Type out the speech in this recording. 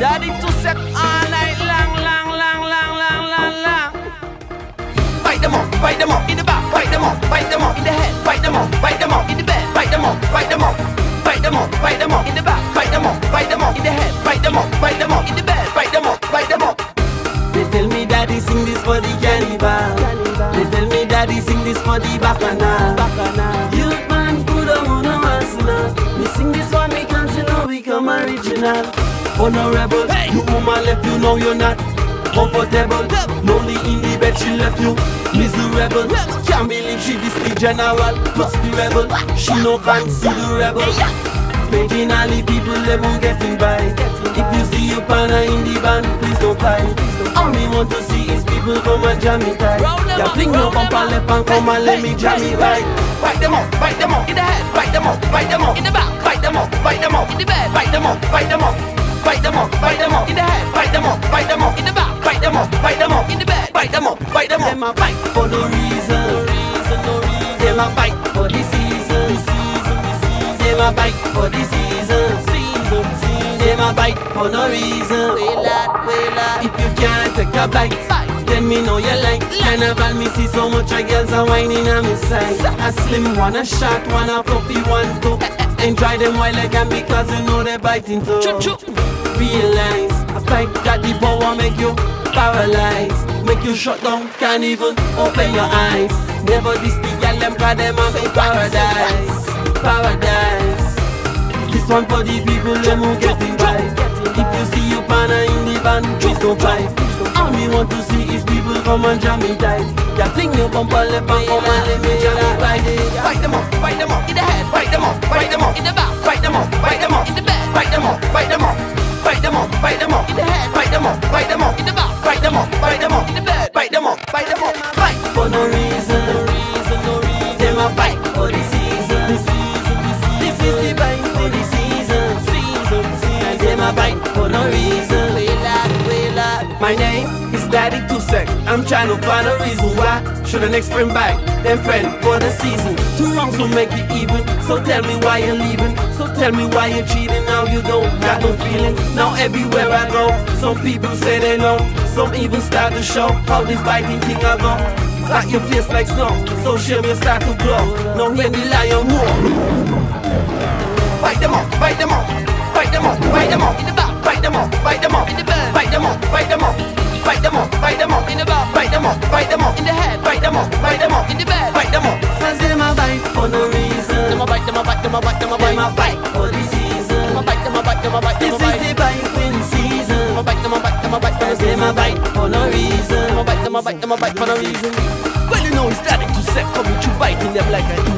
Daddy two step all ah, night long, long, long, long, long, long, long. Bite them off, bite them off. In the back, bite them off, bite them off. In the head, bite them off, bite them off. In the bed, bite them off, bite them off, bite them off, bite them off. In the back, bite them off, bite them off. In the head, bite them off, bite them off. In the bed, bite them off, bite them off. They tell me daddy sing this for the carnival. They tell me daddy sing this for the bacchanal. Youth man, good on no one We sing this one because you know we come original. Honorable, Hey. you woman left you know you're not comfortable. Lonely in the bed she left you miserable. Can't believe she this the general plus the rebel. She no rebel. Making all the people them who getting by. If you see your partner in the band, please don't cry. All me want to see is people come and jam me tight. Yeah, fling your bumper left and come and let me jam me right. Bite them up, bite them up. In the head, bed, bite them up, them a bite for no reason. Them a bite for the season. Them a bite for the season. Them a bite for no reason. If you can't take a bite, then me know you like Carnival me see so much of girls are whining on me side A slim one, a short one, a puppy one too Enjoy them while I can because you know they're biting too. Realize, a bite got the power make you paralyze Make you shut down, can't even open your eyes. Never this the girl them cause them have a paradise Paradise. This one for the people them who getting by If you see your partner in the band, please don't cry. All me want to see is people come and jam me tight. Yeah, fling your bumper left and come and let me jam me right. Bite them up, bite them up. In the head, bite them up, bite them up. In the back, bite them up, bite them up. In the bed, bite them up, bite them up. Bite them up, bite them up. In the head, bite them up, bite them up. In the back, bite them up, bite them up. In the bed, bite them up, bite them up. Bite. for no reason, no reason, no reason. Them a fight for the season, the season, the season. This is the fight for the season, season, season. Them a fight for no reason. Is Daddy 2sec. I'm trying to find a reason why should an ex friend back, then friend for the season. Two wrongs will make it even. So tell me why you're leaving. So tell me why you're cheating. Now you don't got no feeling. Now everywhere I go, some people say they know. Some even start to show how this biting thing I go. Like your face like snow, social media start to glow. Now when the lion roar, Bite them up, bite them up, bite them up, bite them up in the back, bite them up, bite them up in the bed, bite them up, bite them up, them up, bite them up in the head, bite them up, bite them up in the bed, bite them up. Cause them a bite for no reason. Them a bite, them a bite, them a bite, them a Them bite. a bite for the season. Them a bite, them a bite, them a bite, them This is the biting season. Them a bite, them a bite, them a bite, them a Cause them a bite for no reason. Them a bite, them a bite, them a bite for no reason. Well, you know, it's starting to set, coming through, biting them like an